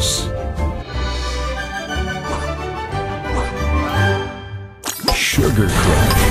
News. Sugar Crush.